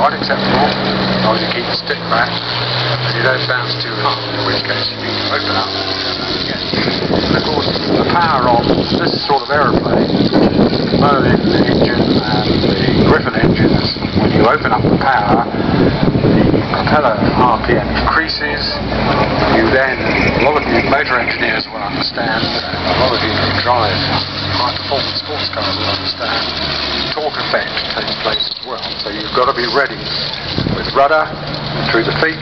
quite acceptable, as you keep the stick back and you don't bounce too hard, in which case you need to open up. Again. And of course, the power on this sort of aeroplane, the Merlin engine and the Griffon engines, when you open up the power, the propeller RPM increases, you then, a lot of you motor engineers will understand, and a lot of you who drive high performance sports cars will understand, got to be ready. With rudder through the feet